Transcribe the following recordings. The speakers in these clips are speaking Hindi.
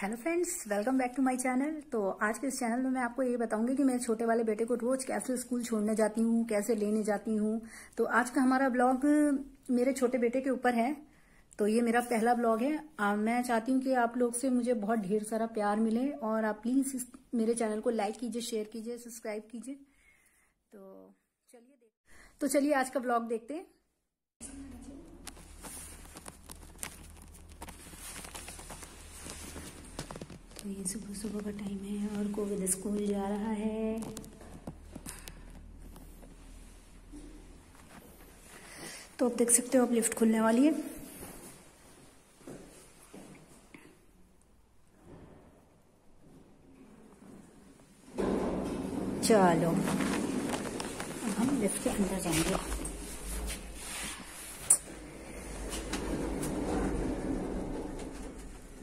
Hello friends welcome back to my channel तो आज के इस चैनल में मैं आपको ये बताऊँगी कि मैं छोटे वाले बेटे को रोज कैसे स्कूल छोड़ने जाती हूँ कैसे लेने जाती हूँ। तो आज का हमारा ब्लॉग मेरे छोटे बेटे के ऊपर है। तो ये मेरा पहला ब्लॉग है। आ, मैं चाहती हूँ कि आप लोग से मुझे बहुत ढेर सारा प्यार मिले और आप प्लीज़ मेरे चैनल को लाइक कीजिए शेयर कीजिए सब्सक्राइब कीजिए। तो चलिए तो चलिए आज का ब्लॉग देखते हैं। ये सुबह सुबह का टाइम है और कोविद स्कूल जा रहा है। तो आप देख सकते हो अब लिफ्ट खुलने वाली है। चलो, अब हम लिफ्ट के अंदर जाएँगे।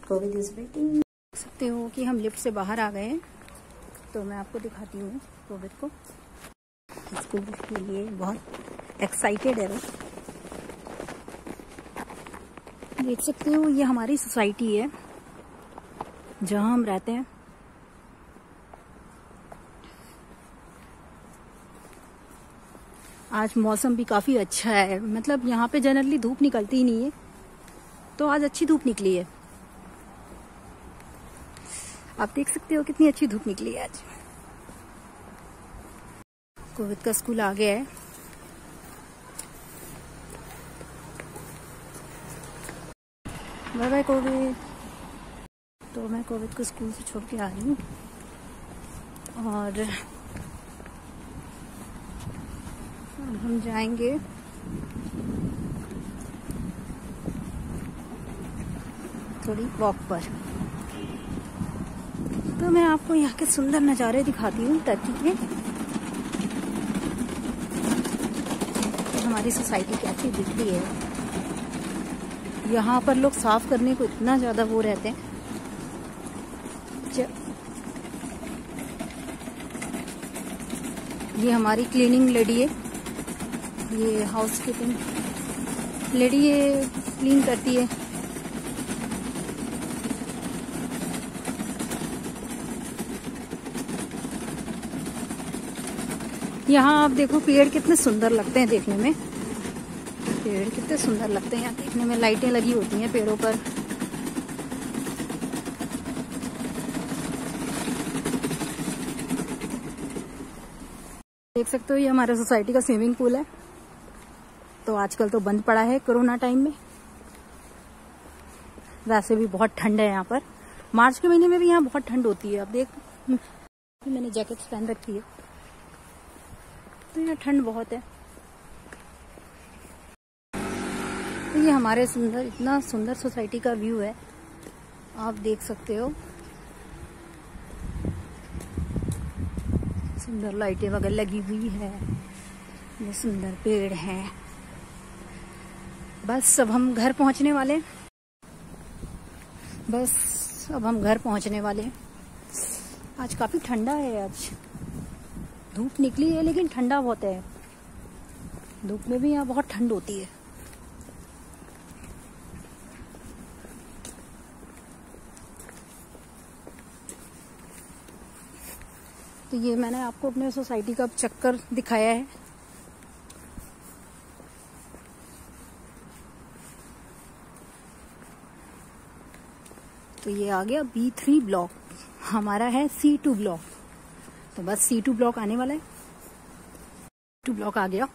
Covid is waiting. सकते हो कि हम लिफ्ट से बाहर आ गए तो मैं आपको दिखाती हूँ कोविड को। स्कूल के लिए बहुत एक्साइटेड है वो। देख सकते हो, ये हमारी सोसाइटी है, जहाँ हम रहते हैं। आज मौसम भी काफ़ी अच्छा है। मतलब यहाँ पे जनरली धूप निकलती ही नहीं है। तो आज अच्छी धूप निकली है। आप देख सकते हो कितनी अच्छी धूप निकली है आज। कोविद का स्कूल आ गया है। बाय बाय कोविद तो मैं कोविद को स्कूल से छोड़ के आ रही हूँ। और हम जाएँगे। थोड़ी वॉक पर। तो मैं आपको यहाँ के सुंदर नज़ारे दिखाती हूँ, टर्की के। तो हमारी सोसाइटी कैसी दिखती है। यहाँ पर लोग साफ़ करने को इतना ज़्यादा वो रहते हैं। ये हमारी क्लीनिंग लेडी है। ये हाउस कीपिंग लेडी ये क्लीन करती है। यहाँ आप देखो पेड़ कितने सुंदर लगते हैं देखने में। पेड़ कितने सुंदर लगते हैं यहाँ देखने में। लाइटें लगी होती हैं पेड़ों पर। देख सकते हो, ये हमारे सोसाइटी का स्विमिंग पूल है। तो आजकल तो बंद पड़ा है कोरोना टाइम में। वैसे भी बहुत ठंड है यहाँ पर। मार्च के महीने में भी यहाँ बहुत ठंड होती है। अब देख, मैंने जैकेट पहन रखी है। तो यहाँ ठंड बहुत है। तो ये हमारे सुंदर, इतना सुंदर सोसाइटी का व्यू है। आप देख सकते हो। सुंदर लाइटें वगैरह लगी हुई है। ये सुंदर पेड़ हैं। बस अब हम घर पहुँचने वाले बस अब हम घर पहुँचने वाले आज काफ़ी ठंडा है आज। धूप निकली है, लेकिन ठंडा बहुत है। धूप में भी यहाँ बहुत ठंड होती है। तो ये मैंने आपको अपने सोसाइटी का चक्कर दिखाया है। तो ये आ गया बी थ्री ब्लॉक हमारा है सी टू ब्लॉक तो बस सी टू ब्लॉक आने वाला है। टू ब्लॉक आ गया।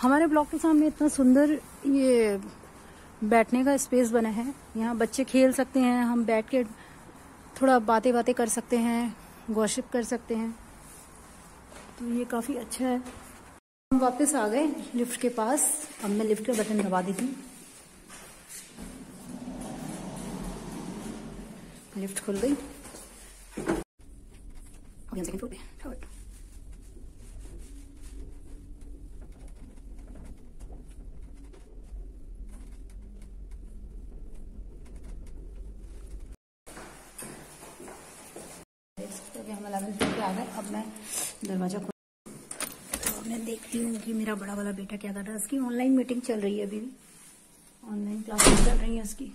हमारे ब्लॉक के सामने इतना सुंदर ये बैठने का स्पेस बना है। यहाँ बच्चे खेल सकते हैं, हम बैठ के थोड़ा बातें बातें कर सकते हैं गॉशिप कर सकते हैं। तो ये काफ़ी अच्छा है। हम वापस आ गए लिफ्ट के पास। अब मैं लिफ्ट का बटन दबा देती हूँ। लिफ्ट खुल गई। हम सेकंड फ्लोर पे गए, अब मैं दरवाज़ा खोल तो मैं देखती हूँ कि मेरा बड़ा वाला बेटा क्या कर रहा है। उसकी ऑनलाइन मीटिंग चल रही है अभी भी। ऑनलाइन क्लासेस चल रही है उसकी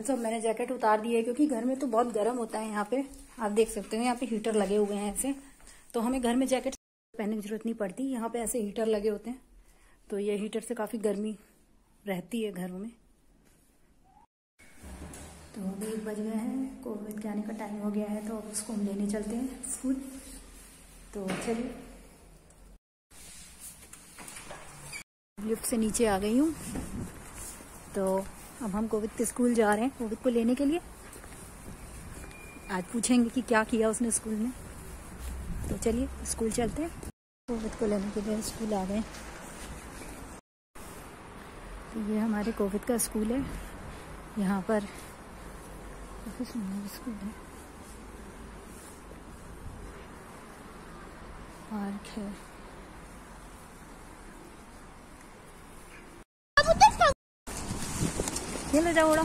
सब मैंने जैकेट उतार दी है क्योंकि घर में तो बहुत गर्म होता है यहाँ पे। आप देख सकते हो, यहाँ पे हीटर लगे हुए हैं ऐसे। तो हमें घर में जैकेट पहनने की ज़रूरत नहीं पड़ती। यहाँ पे ऐसे हीटर लगे होते हैं। तो ये हीटर से काफ़ी गर्मी रहती है घरों में। तो अभी एक बज गए हैं। कोविड के आने का टाइम हो गया है तो अब उसको हम लेने चलते हैं स्कूल तो चलिए। लिफ्ट से नीचे आ गई हूँ। तो अब हम कोविद के स्कूल जा रहे हैं कोविद को लेने के लिए। आज पूछेंगे कि क्या किया उसने स्कूल में। तो चलिए, स्कूल चलते हैं। कोविद को लेने के लिए स्कूल आ गए। तो ये हमारे कोविद का स्कूल है। यहाँ पर स्कूल है। पार्क है। खेलो जाओ उड़ा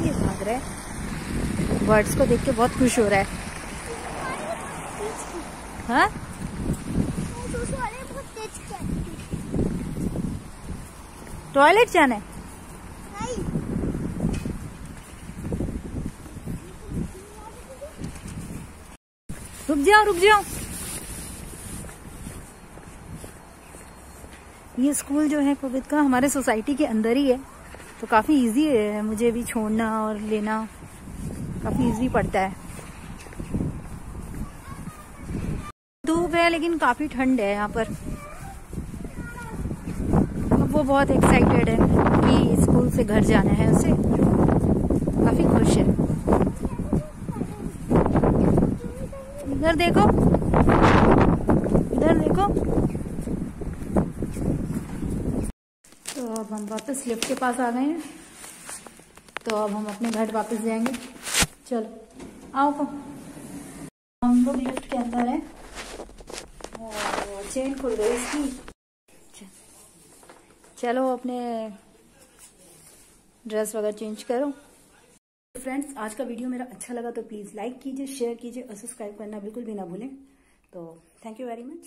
ये भाग रहा बर्ड्स को देख के बहुत खुश हो रहा है हाँ टॉयलेट जाना है रुक जाओ रुक जाओ ये स्कूल जो है कोविद का हमारे सोसाइटी के अंदर ही है। तो काफ़ी इजी है, मुझे भी छोड़ना और लेना। काफ़ी इजी पड़ता है। धूप है, लेकिन काफ़ी ठंड है यहाँ पर। अब वो बहुत एक्साइटेड है कि स्कूल से घर जाना है उसे। काफ़ी खुश है। इधर देखो। इधर देखो तो अब हम वापस लिफ्ट के पास आ गए हैं। तो अब हम अपने घर वापस जाएँगे। चलो, आओ को हम लोग लिफ्ट के अंदर है। चेन खुल गई इसकी। चलो अपने ड्रेस वगैरह चेंज करो। फ्रेंड्स, आज का वीडियो मेरा अच्छा लगा तो प्लीज़ लाइक कीजिए, शेयर कीजिए और सब्सक्राइब करना बिल्कुल भी ना भूलें। तो थैंक यू वेरी मच